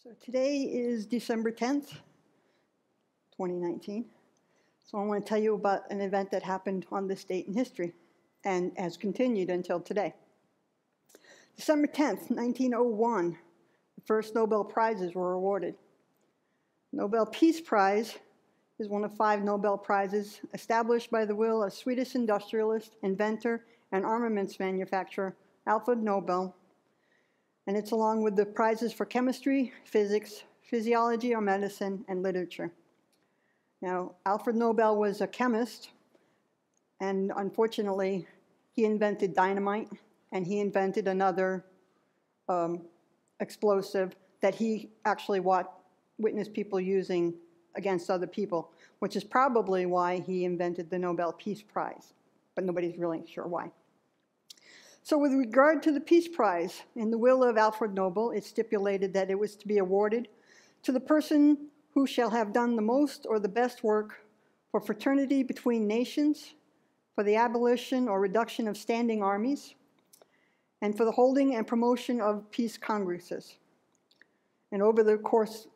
So today is December 10th, 2019. So I want to tell you about an event that happened on this date in history and has continued until today. December 10th, 1901, the first Nobel Prizes were awarded. Nobel Peace Prize is one of five Nobel Prizes established by the will of Swedish industrialist, inventor, and armaments manufacturer Alfred Nobel and it's along with the prizes for chemistry, physics, physiology or medicine, and literature. Now, Alfred Nobel was a chemist, and unfortunately, he invented dynamite, and he invented another um, explosive that he actually witnessed people using against other people, which is probably why he invented the Nobel Peace Prize, but nobody's really sure why. So with regard to the Peace Prize, in the will of Alfred Nobel, it stipulated that it was to be awarded to the person who shall have done the most or the best work for fraternity between nations, for the abolition or reduction of standing armies, and for the holding and promotion of peace congresses. And over the course,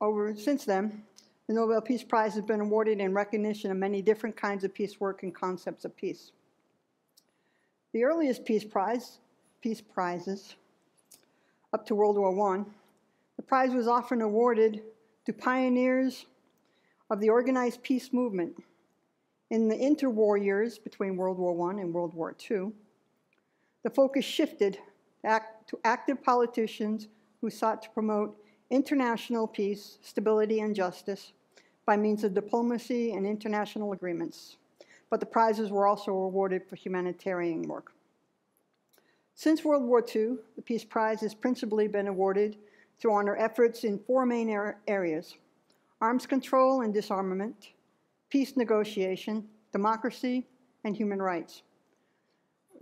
over since then, the Nobel Peace Prize has been awarded in recognition of many different kinds of peace work and concepts of peace. The earliest peace prize, peace prizes, up to World War I, the prize was often awarded to pioneers of the organized peace movement. In the interwar years between World War I and World War II, the focus shifted to active politicians who sought to promote international peace, stability, and justice by means of diplomacy and international agreements but the prizes were also awarded for humanitarian work. Since World War II, the Peace Prize has principally been awarded to honor efforts in four main areas arms control and disarmament, peace negotiation, democracy, and human rights.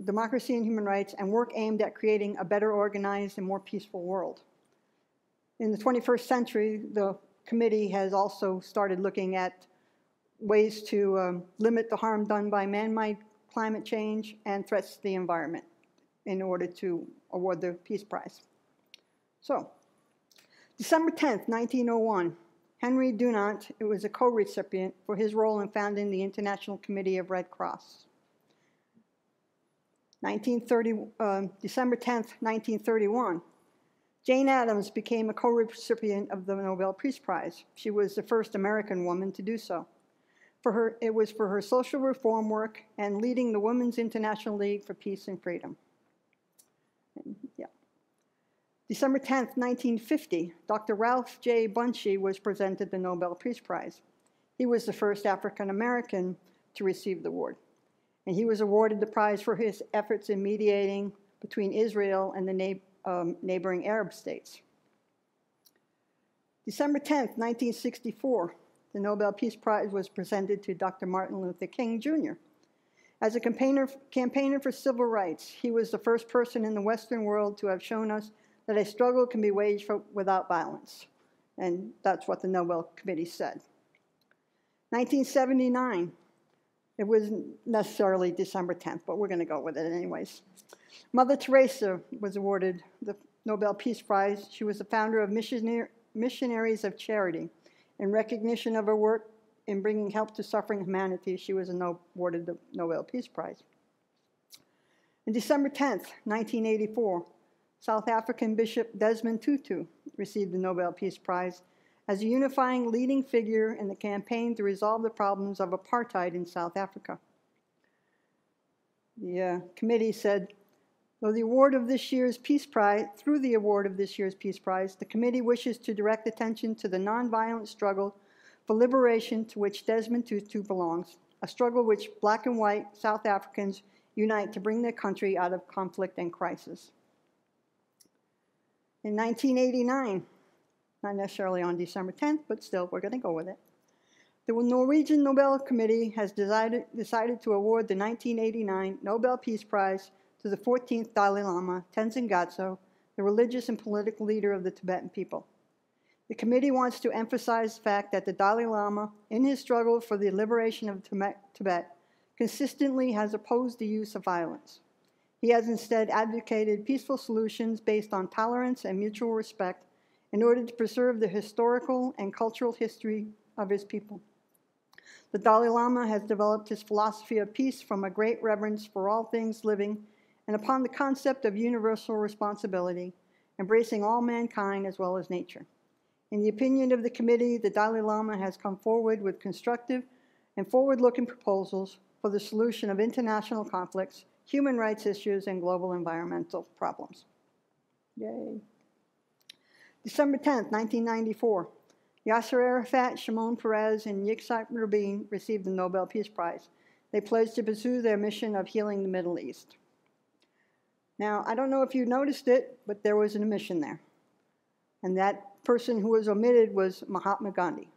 Democracy and human rights, and work aimed at creating a better organized and more peaceful world. In the 21st century, the committee has also started looking at ways to um, limit the harm done by man-made climate change and threats to the environment in order to award the Peace Prize. So, December 10th, 1901, Henry Dunant it was a co-recipient for his role in founding the International Committee of Red Cross. 1930, uh, December 10th, 1931, Jane Addams became a co-recipient of the Nobel Peace Prize. She was the first American woman to do so. For her, it was for her social reform work and leading the Women's International League for Peace and Freedom. And, yeah. December 10, 1950, Dr. Ralph J. Bunche was presented the Nobel Peace Prize. He was the first African American to receive the award. And he was awarded the prize for his efforts in mediating between Israel and the um, neighboring Arab states. December 10, 1964, the Nobel Peace Prize was presented to Dr. Martin Luther King Jr. As a campaigner, campaigner for civil rights, he was the first person in the Western world to have shown us that a struggle can be waged for, without violence. And that's what the Nobel Committee said. 1979, it wasn't necessarily December 10th, but we're going to go with it anyways. Mother Teresa was awarded the Nobel Peace Prize. She was the founder of Missionaries of Charity in recognition of her work in bringing help to suffering humanity, she was awarded the Nobel Peace Prize. On December 10th, 1984, South African Bishop Desmond Tutu received the Nobel Peace Prize as a unifying leading figure in the campaign to resolve the problems of apartheid in South Africa. The uh, committee said Though the award of this year's Peace Prize, through the award of this year's Peace Prize, the committee wishes to direct attention to the nonviolent struggle for liberation to which Desmond Tutu belongs, a struggle which black and white South Africans unite to bring their country out of conflict and crisis. In 1989, not necessarily on December 10th, but still, we're going to go with it. The Norwegian Nobel Committee has decided, decided to award the 1989 Nobel Peace Prize to the 14th Dalai Lama, Tenzin Gyatso, the religious and political leader of the Tibetan people. The committee wants to emphasize the fact that the Dalai Lama, in his struggle for the liberation of Tibet, consistently has opposed the use of violence. He has instead advocated peaceful solutions based on tolerance and mutual respect in order to preserve the historical and cultural history of his people. The Dalai Lama has developed his philosophy of peace from a great reverence for all things living and upon the concept of universal responsibility, embracing all mankind as well as nature. In the opinion of the committee, the Dalai Lama has come forward with constructive and forward looking proposals for the solution of international conflicts, human rights issues, and global environmental problems. Yay. December 10, 1994, Yasser Arafat, Shimon Peres, and Yitzhak Rabin received the Nobel Peace Prize. They pledged to pursue their mission of healing the Middle East. Now, I don't know if you noticed it, but there was an omission there. And that person who was omitted was Mahatma Gandhi.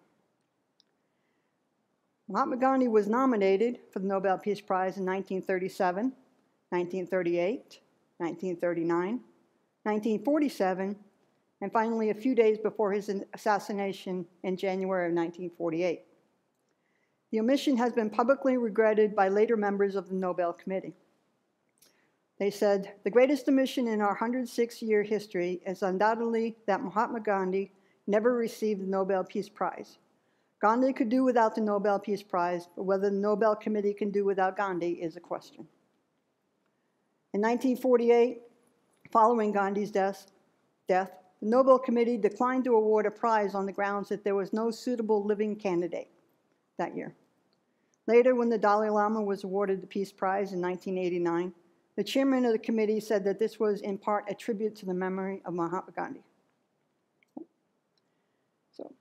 Mahatma Gandhi was nominated for the Nobel Peace Prize in 1937, 1938, 1939, 1947, and finally a few days before his assassination in January of 1948. The omission has been publicly regretted by later members of the Nobel Committee. They said, the greatest omission in our 106 year history is undoubtedly that Mahatma Gandhi never received the Nobel Peace Prize. Gandhi could do without the Nobel Peace Prize, but whether the Nobel Committee can do without Gandhi is a question. In 1948, following Gandhi's death, death the Nobel Committee declined to award a prize on the grounds that there was no suitable living candidate that year. Later, when the Dalai Lama was awarded the Peace Prize in 1989, the chairman of the committee said that this was in part a tribute to the memory of Mahatma Gandhi. So,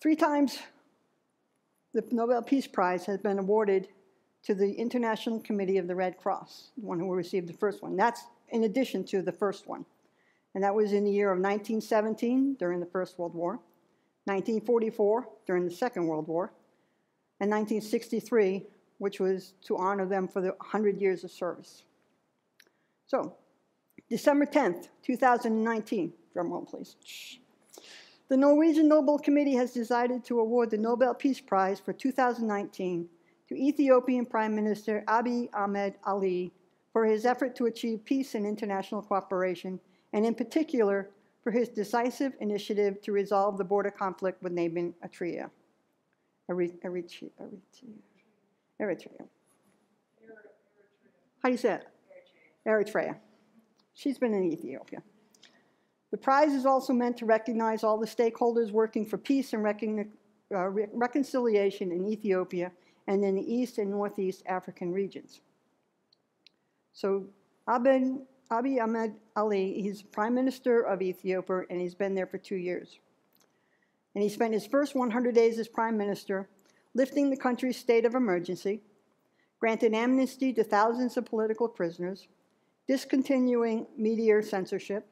three times the Nobel Peace Prize has been awarded to the International Committee of the Red Cross, the one who received the first one. That's in addition to the first one and that was in the year of 1917 during the First World War, 1944 during the Second World War, and 1963, which was to honor them for the 100 years of service. So, December 10th, 2019, drum roll please. The Norwegian Nobel Committee has decided to award the Nobel Peace Prize for 2019 to Ethiopian Prime Minister Abiy Ahmed Ali for his effort to achieve peace and international cooperation and in particular for his decisive initiative to resolve the border conflict with neighboring Eritrea. Eritrea. Eritrea. How do you say it? Eritrea. She's been in Ethiopia. The prize is also meant to recognize all the stakeholders working for peace and recon uh, re reconciliation in Ethiopia and in the East and Northeast African regions. So Abed Abiy Ahmed Ali, he's Prime Minister of Ethiopia, and he's been there for two years. And he spent his first 100 days as Prime Minister lifting the country's state of emergency, granted amnesty to thousands of political prisoners, discontinuing media censorship,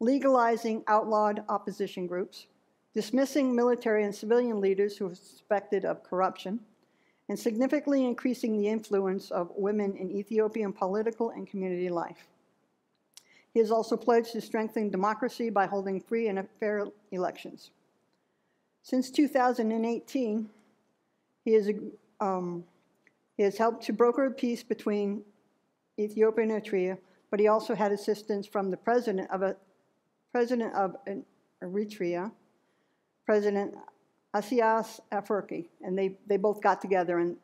legalizing outlawed opposition groups, dismissing military and civilian leaders who are suspected of corruption, and significantly increasing the influence of women in Ethiopian political and community life. He has also pledged to strengthen democracy by holding free and fair elections. Since 2018, he has, um, he has helped to broker peace between Ethiopia and Eritrea, but he also had assistance from the president of, a, president of Eritrea, President Isaias Afwerki, and they, they both got together and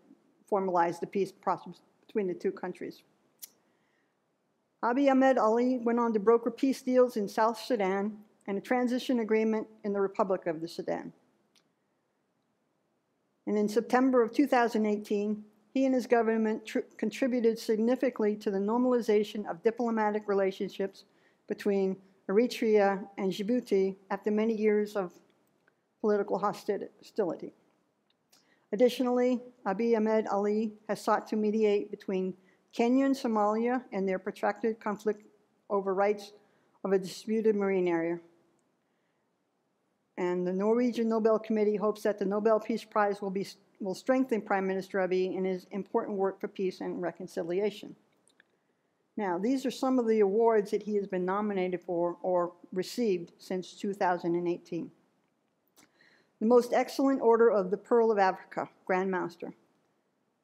formalized the peace process between the two countries. Abiy Ahmed Ali went on to broker peace deals in South Sudan and a transition agreement in the Republic of the Sudan. And in September of 2018, he and his government contributed significantly to the normalization of diplomatic relationships between Eritrea and Djibouti after many years of political hostility. Additionally, Abiy Ahmed Ali has sought to mediate between Kenya and Somalia and their protracted conflict over rights of a disputed marine area. And the Norwegian Nobel Committee hopes that the Nobel Peace Prize will, be, will strengthen Prime Minister Abiy in his important work for peace and reconciliation. Now, these are some of the awards that he has been nominated for or received since 2018. The Most Excellent Order of the Pearl of Africa, Grand Master.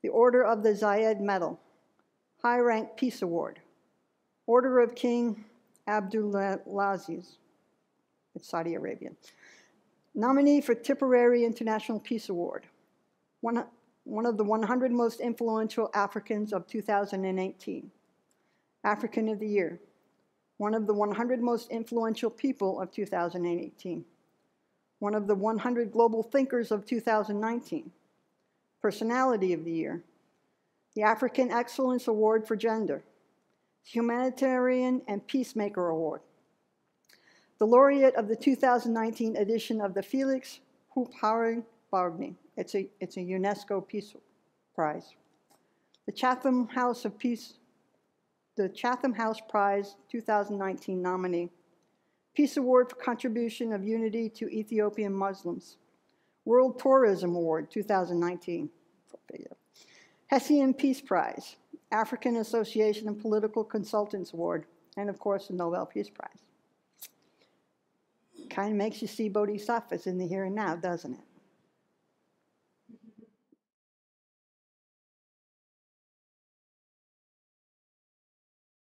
The Order of the Zayed Medal, High Rank Peace Award, Order of King Abdulaziz, It's Saudi Arabian. Nominee for Tipperary International Peace Award. One, one of the 100 most influential Africans of 2018. African of the Year. One of the 100 most influential people of 2018. One of the 100 global thinkers of 2019. Personality of the Year. The African Excellence Award for Gender. Humanitarian and Peacemaker Award. The laureate of the 2019 edition of the Felix Houphouët Boigny. It's a, it's a UNESCO Peace Prize. The Chatham House of Peace, the Chatham House Prize 2019 nominee. Peace Award for Contribution of Unity to Ethiopian Muslims. World Tourism Award 2019. Hessian Peace Prize. African Association of Political Consultants Award. And of course, the Nobel Peace Prize. Kind of makes you see bodhisattvas in the here and now, doesn't it?